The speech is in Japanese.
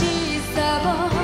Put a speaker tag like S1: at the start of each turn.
S1: しさを